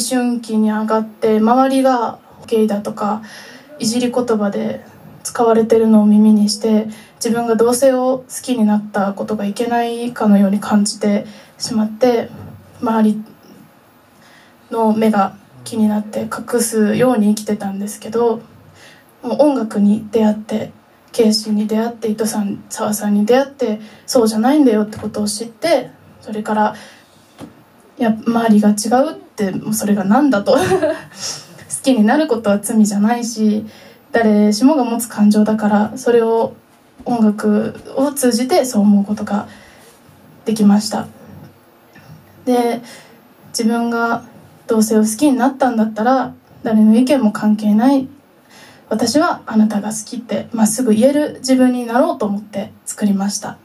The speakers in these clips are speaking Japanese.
春期に上がって周りがゲイだとかいじり言葉で使われてるのを耳にして自分が同性を好きになったことがいけないかのように感じてしまって周りの目が気になって隠すように生きてたんですけどもう音楽に出会って慶心に出会って糸さん澤さんに出会ってそうじゃないんだよってことを知ってそれからや周りが違うってもうそれが何だと。好きになることは罪じゃないし誰しもが持つ感情だからそれを音楽を通じてそう思うことができました。で自分が同性を好きになったんだったら誰の意見も関係ない。私はあなたが好きってまっすぐ言える自分になろうと思って作りました。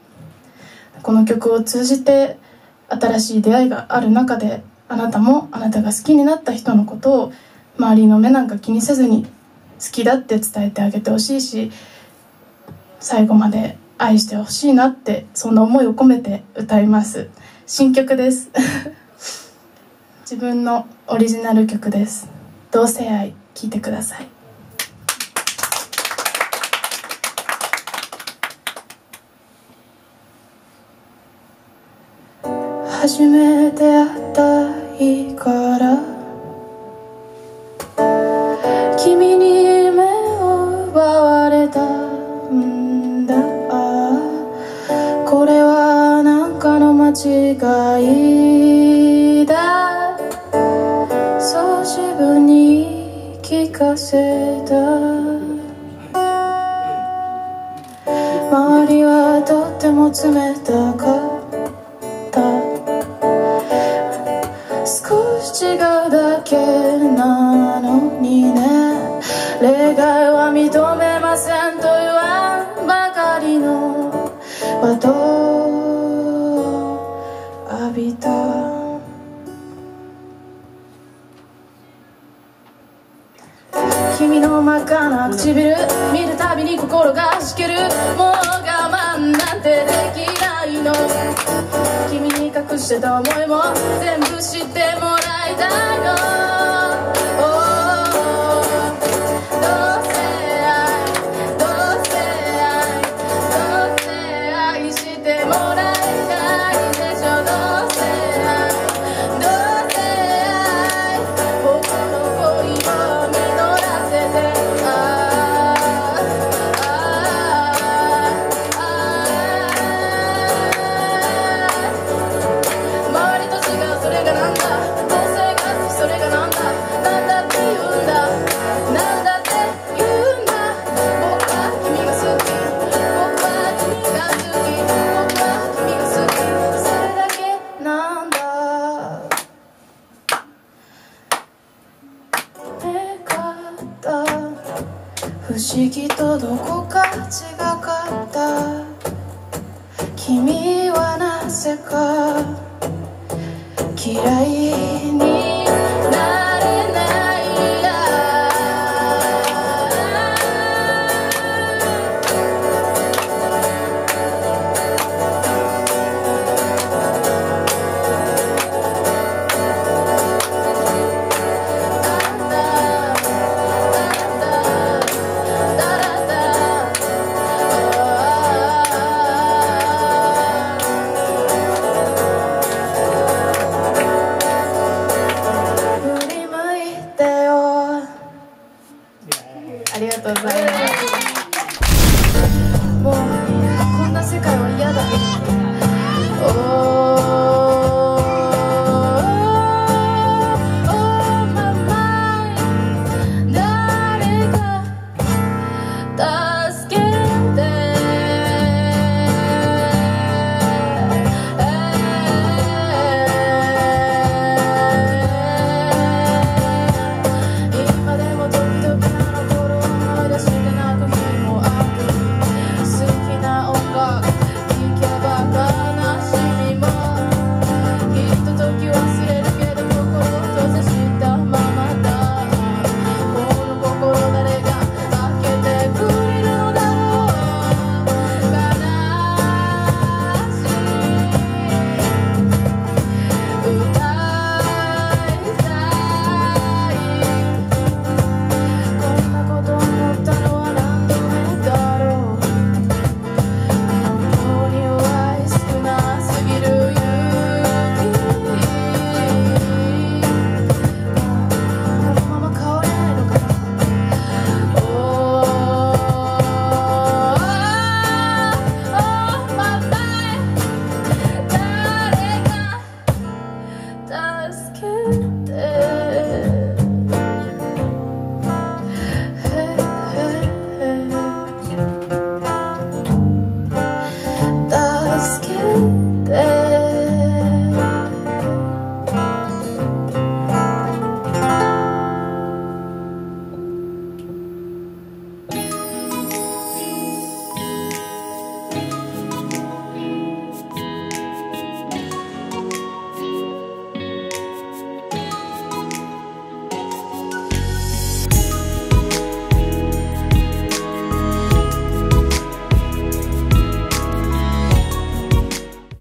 この曲を通じて新しい出会いがある中であなたもあなたが好きになった人のことを周りの目なんか気にせずに好きだって伝えてあげてほしいし最後まで愛してほしいなってそんな思いを込めて歌います。新曲です。自分のオリジナル曲です。同性愛聴いてください。初めて会った日から。君に目を奪われたんだ。これは何かの間違いだ。そう自分に聞かせた。周りはとっても冷たかった。違うだけなのにね。例外は認めませんと言わんばかりの。罵倒を浴びた。君の真っ赤な唇見るたびに心がしける。もう我慢なんてできないの。隠してた思いも全部知ってもらいたいの不思議とどこか違かった。君はなぜか嫌いに